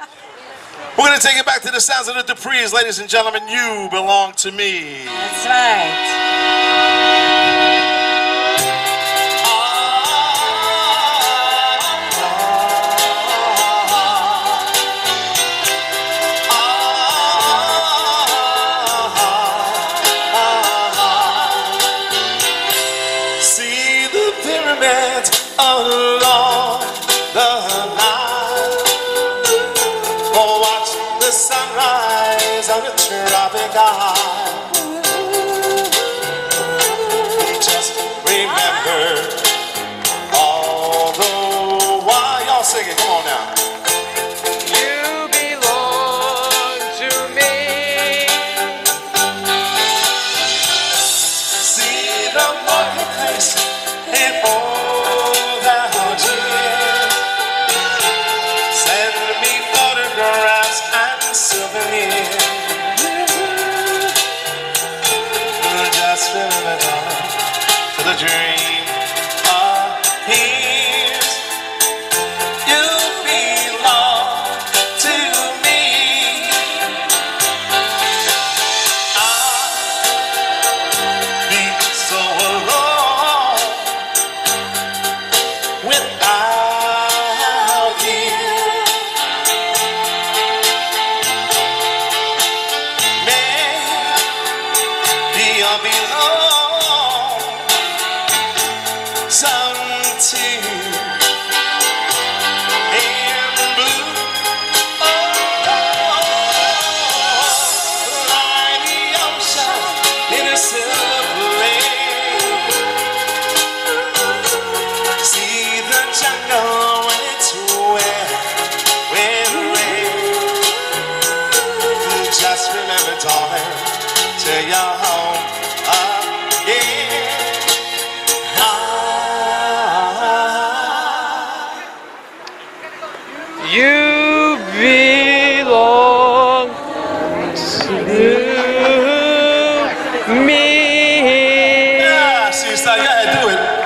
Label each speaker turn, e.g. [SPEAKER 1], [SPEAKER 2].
[SPEAKER 1] We're going to take it back to the sounds of the Duprees, ladies and gentlemen. You belong to me.
[SPEAKER 2] That's right.
[SPEAKER 1] See the pyramids along the Nile. Tropic isle. Just remember all the while. Y'all sing it, come on now.
[SPEAKER 3] You belong to me.
[SPEAKER 1] See the marketplace and all Maybe I'll be lonesome too. And blue, oh, like the ocean in a silver lake. See the jungle when it's wet, when rain. Just remember, darling, till you're home
[SPEAKER 3] You belong to me.
[SPEAKER 1] Yeah, sister, yeah, do it.